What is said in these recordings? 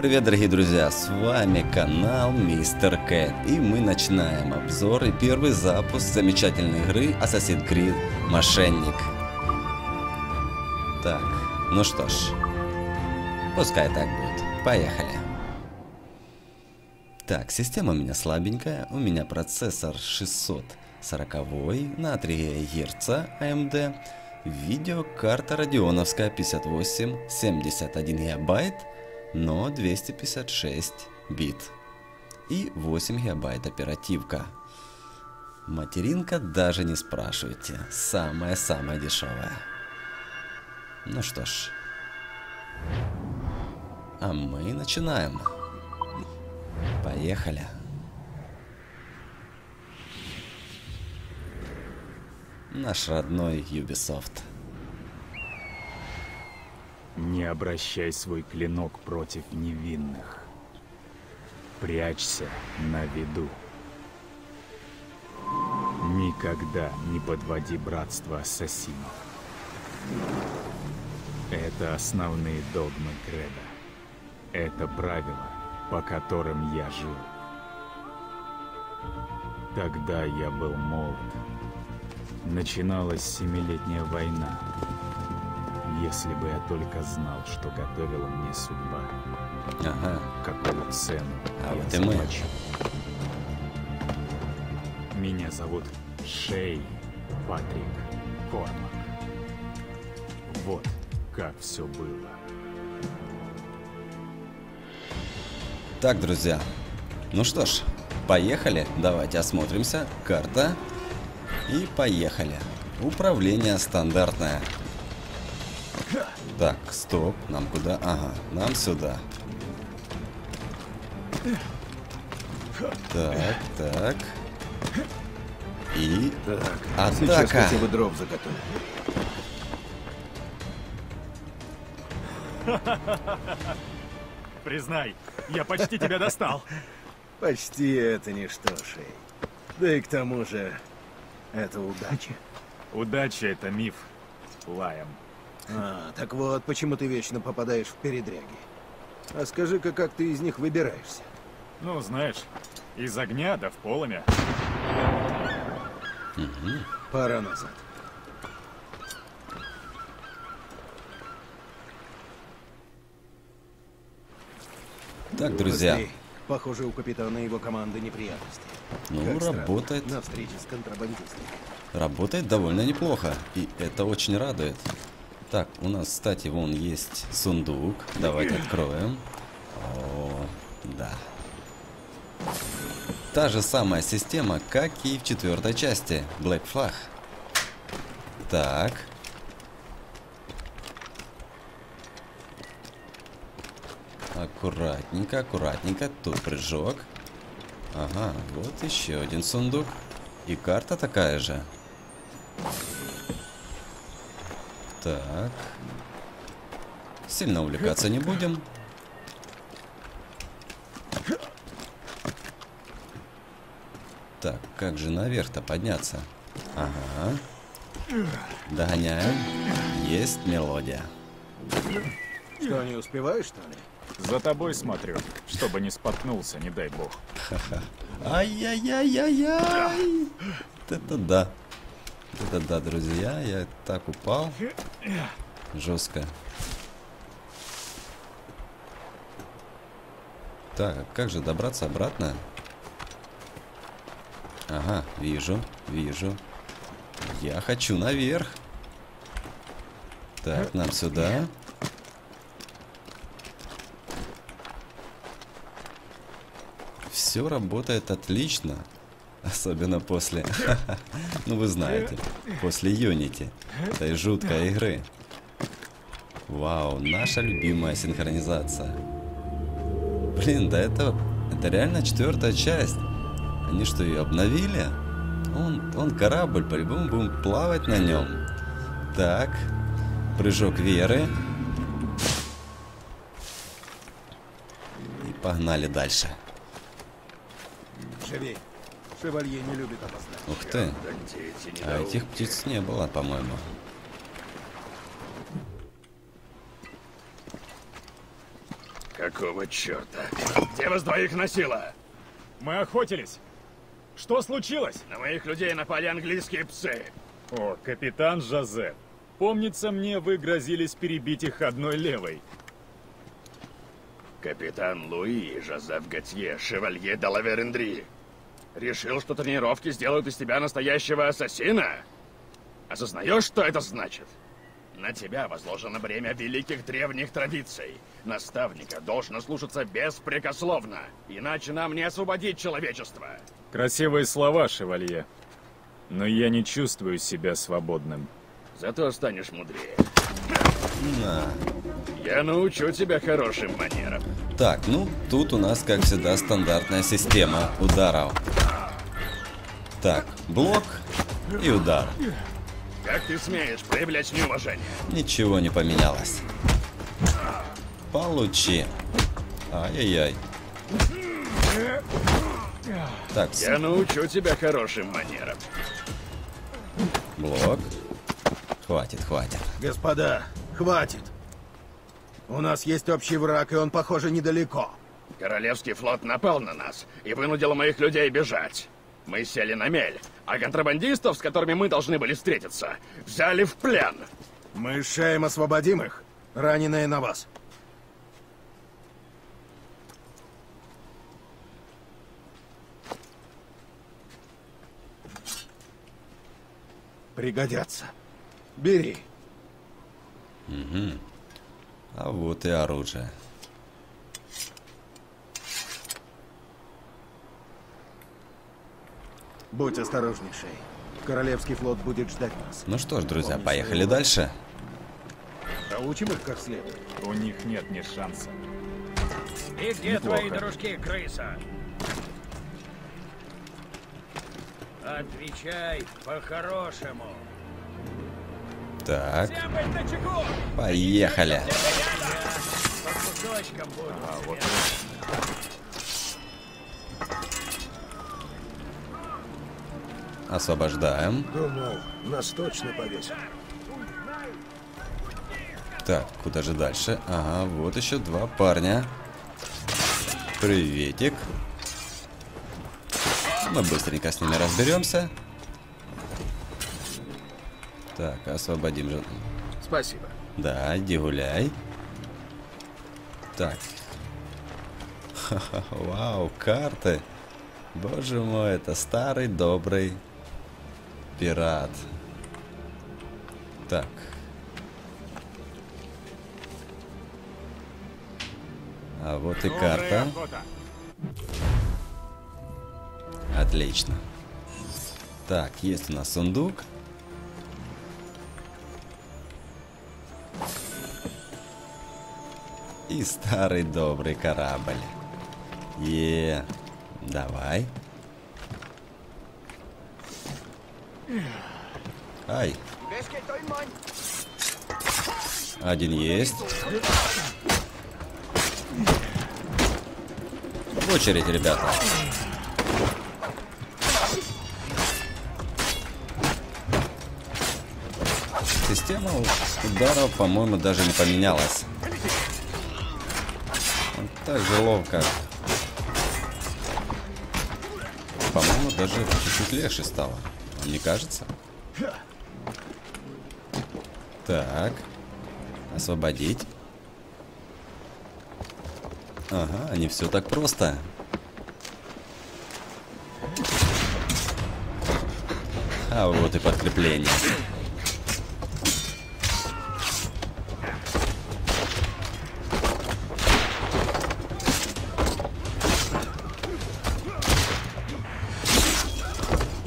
Привет, дорогие друзья, с вами канал Мистер Кэт, и мы начинаем обзор и первый запуск замечательной игры Assassin's Creed Мошенник. Так, ну что ж, пускай так будет, поехали. Так, система у меня слабенькая, у меня процессор 640 на 3 Гц AMD, видеокарта радионовская 58, 71 гигабайт, но 256 бит и 8 гигабайт оперативка. Материнка даже не спрашивайте, самая-самая дешевая. Ну что ж, а мы начинаем. Поехали. Наш родной Ubisoft. Не обращай свой клинок против невинных. Прячься на виду. Никогда не подводи братство ассасинов. Это основные догмы Креда. Это правила, по которым я жил. Тогда я был молод. Начиналась Семилетняя война. Если бы я только знал, что готовила мне судьба. Ага. Какую цену А я вот мы. заплачу. Меня зовут Шей Патрик Кормак. Вот как все было. Так, друзья. Ну что ж, поехали. Давайте осмотримся. Карта. И поехали. Управление стандартное. Так, стоп. Нам куда? Ага, нам сюда. Так, так. И Так, сейчас атака. хотя бы дров заготовим. Признай, я почти тебя достал. Почти это ничто, Шей. Да и к тому же, это удача. Удача — это миф. Лаем. А, так вот, почему ты вечно попадаешь в передряги. А скажи-ка, как ты из них выбираешься? Ну, знаешь, из огня да в полымя. Пора назад. Так, друзья. Быстрей. Похоже, у капитана и его команды неприятности. Ну, Как странно. работает. На встрече с контрабандистами. Работает довольно неплохо. И это очень радует. Так, у нас, кстати, вон есть сундук. Давайте откроем. О, да. Та же самая система, как и в четвертой части. Black Flag. Так. Аккуратненько, аккуратненько. Тут прыжок. Ага, вот еще один сундук. И карта такая же. Так. Сильно увлекаться не будем. Так, как же наверх-то подняться? Ага. Догоняем. Есть мелодия. Что, не успеваешь, что ли? За тобой смотрю, чтобы не споткнулся, не дай бог. Ай-яй-яй-яй-яй! Это да. Это да, друзья. Я так упал. Жестко. Так, как же добраться обратно? Ага, вижу, вижу. Я хочу наверх. Так, нам сюда. Все работает отлично. Особенно после... Ну вы знаете, после Unity. Этой жуткой игры. Вау, наша любимая синхронизация. Блин, да это... Это реально четвертая часть. Они что, ее обновили? Он, он корабль, по-любому будем плавать на нем. Так. Прыжок веры. И погнали дальше. Живей. Шевалье не любит опоздать. Ух ты. А этих птиц не было, по-моему. Как Какого черта? Где вас двоих носило? Мы охотились. Что случилось? На моих людей напали английские псы. О, капитан Жозеф. Помнится мне, вы грозились перебить их одной левой. Капитан Луи и Жозеф Готье, шевалье де Лаверендри. Решил, что тренировки сделают из тебя настоящего ассасина? Осознаешь, что это значит? На тебя возложено бремя великих древних традиций. Наставника должно слушаться беспрекословно, иначе нам не освободить человечество. Красивые слова, шевалье. Но я не чувствую себя свободным. Зато станешь мудрее. На. Я научу тебя хорошим манерам. Так, ну, тут у нас, как всегда, стандартная система ударов. Так, блок и удар. Как ты смеешь проявлять неуважение? Ничего не поменялось. Получи. Ай-яй-яй. Так, Я научу тебя хорошим манерам. блок. Хватит, хватит. Господа, хватит. У нас есть общий враг, и он, похоже, недалеко. Королевский флот напал на нас и вынудил моих людей бежать. Мы сели на мель, а контрабандистов, с которыми мы должны были встретиться, взяли в плен. Мы Шеем освободим их. Раненые на вас. Пригодятся. Бери. А вот и оружие. Будь осторожней, Шей. Королевский флот будет ждать нас. Ну что ж, друзья, поехали дальше. Научим их как следует. У них нет ни шанса. И где Неплохо. твои дружки, крыса? Отвечай по-хорошему. Так, поехали. А Освобождаем. Думал, нас точно повесят. Так, куда же дальше? Ага, вот еще два парня. Приветик. Мы быстренько с ними разберемся. Так, освободим же. Спасибо. Да, иди гуляй. Так. Ха-ха, Вау, карты. Боже мой, это старый добрый пират. Так. А вот и карта. Отлично. Так, есть у нас сундук. И старый добрый корабль. Е, давай. Ай. Один есть. В очередь, ребята. Система ударов, по-моему, даже не поменялась. Так же ловко. По-моему, даже чуть-чуть легче стало. Не кажется? Так. Освободить. Ага, не все так просто. А вот и подкрепление.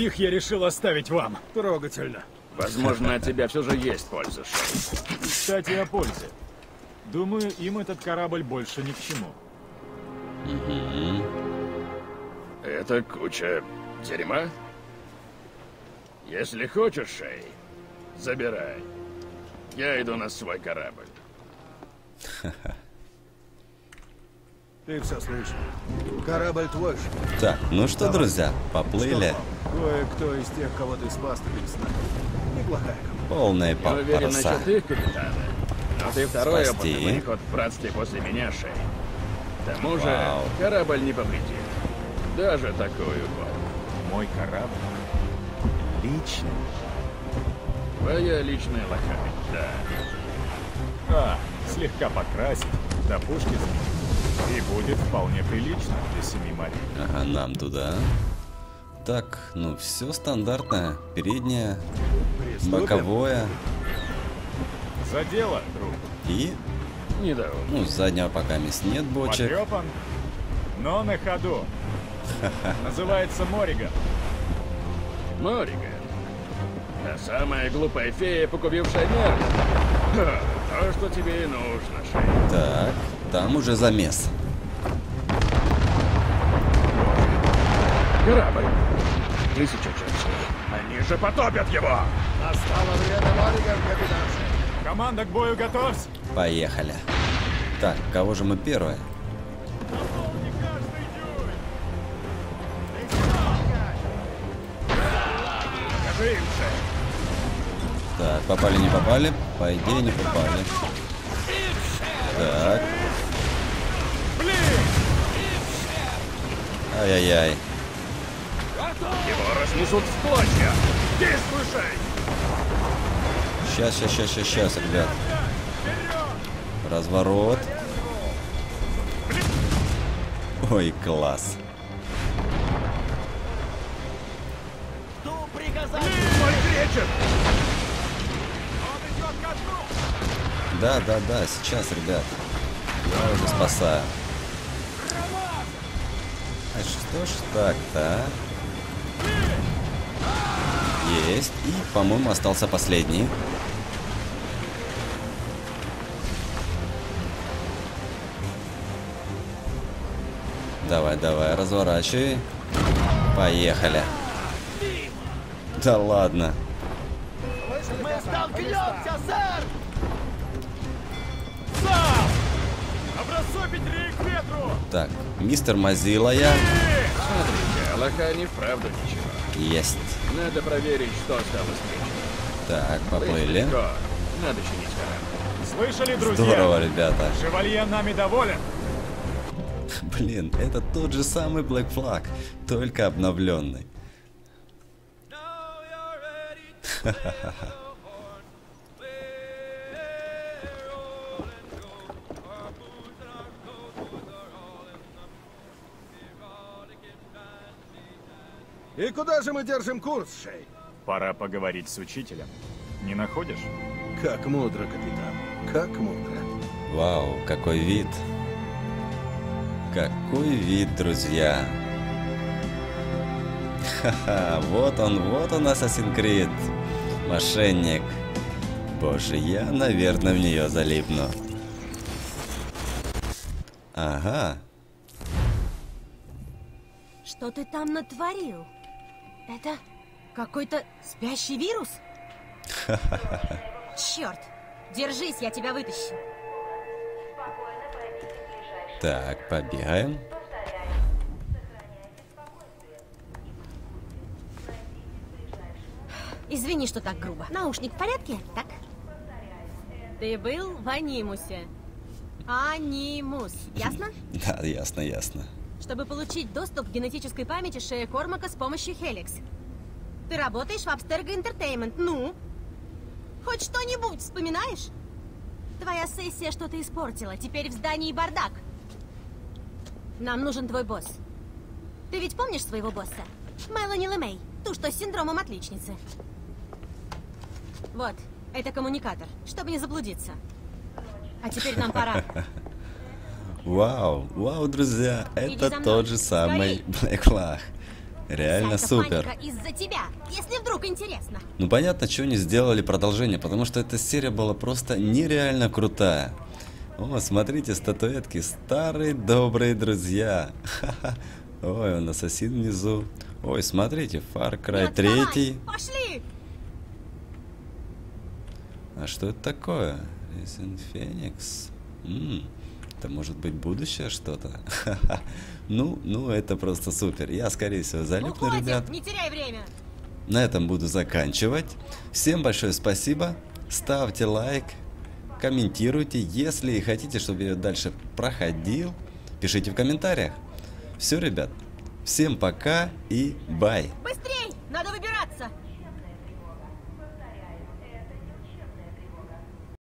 Их я решил оставить вам. Трогательно. Возможно, от тебя все же есть польза, Шей. Кстати, о пользе. Думаю, им этот корабль больше ни к чему. Это куча дерьма? Если хочешь, Шей, забирай. Я иду на свой корабль. Ты все слышал. Корабль твой же. Так, ну что, друзья, поплыли. Кое-кто из тех, кого ты спас, теперь с нами. Неплохая команда. Полные Не па- уверен насчет их капитана. Но ты второй Спасти. опытный мореход в братстве после меня, Шей. К тому же, Вау. корабль не повредит. Даже такой упал. Мой корабль. Личный. Твоя личная локаль, да. А, слегка покрасить, до пушки сбить. И будет вполне прилично для семи морей. Ага, нам туда. Так, ну все стандартное. Переднее, Приступим. боковое За дело, друг. и... Недавно. Ну, с заднего пока мест нет бочек. Потрепан, но на ходу. Называется Мориган. Мориган. Та самая глупая фея, погубившая Мерлин. Ха, То, что тебе и нужно, Шей. Так, там уже замес. Корабль. Тысяча джетсов. Они же потопят его! Настало время Морриган, капитан. Команда к бою готовься. Поехали. Так, кого же мы первые? Так, попали, не попали? По идее, не попали. Так. Ай-яй-яй. Его разнесут в клочья! Действуй, Шей! Сейчас, сейчас, сейчас, сейчас, сейчас, ребят. Разворот. Ой, класс. Мой кречет! Да, да, да, сейчас, ребят. Я уже спасаю. Что ж так-то, а? Есть. И, по-моему, остался последний. Давай, давай, разворачивай. Поехали. Да ладно. Так, мистер Мазила я. Смотрите, Аллаха не вправду ничего. Есть. Надо проверить, что осталось кречет. Так, поплыли. Надо чинить корабль. Слышали, друзья? Здорово, ребята. Шевалье нами доволен. Блин, это тот же самый Black Flag, только обновленный. И куда же мы держим курс, Шей? Пора поговорить с учителем. Не находишь? Как мудро, капитан. Как мудро. Вау, какой вид. Какой вид, друзья. Ха-ха, вот он, вот он, Assassin's Creed. Мошенник. Боже, я, наверное, в нее залипну. Ага, Что ты там натворил? Это какой-то спящий вирус? Черт! Держись, я тебя вытащу. так, побегаем. Извини, что так грубо. Наушник в порядке? Так? Ты был в Анимусе. Анимус, ясно? Да, ясно, ясно. Чтобы получить доступ к генетической памяти Шея Кормака с помощью Хеликс. Ты работаешь в Абстерго Entertainment, ну? Хоть что-нибудь вспоминаешь? Твоя сессия что-то испортила, теперь в здании бардак. Нам нужен твой босс. Ты ведь помнишь своего босса? Мелани Лемей, ту, что с синдромом отличницы. Вот, это коммуникатор, чтобы не заблудиться. А теперь нам пора. Вау, вау, друзья, это тот же самый Flag. Реально Вся супер. из-за тебя, если вдруг интересно. Ну понятно, что не сделали продолжение, потому что эта серия была просто нереально крутая. О, смотрите, статуэтки, старые добрые друзья. Ой, он ассасин внизу. Ой, смотрите, Far Cry Нет, давай, 3. пошли! А что это такое? Risen Phoenix. М, это может быть будущее что-то? Ну, ну, это просто супер. Я, скорее всего, залипну, Уходим, ребят. не теряй время. На этом буду заканчивать. Всем большое спасибо. Ставьте лайк, комментируйте. Если хотите, чтобы я дальше проходил, пишите в комментариях. Все, ребят, всем пока и бай.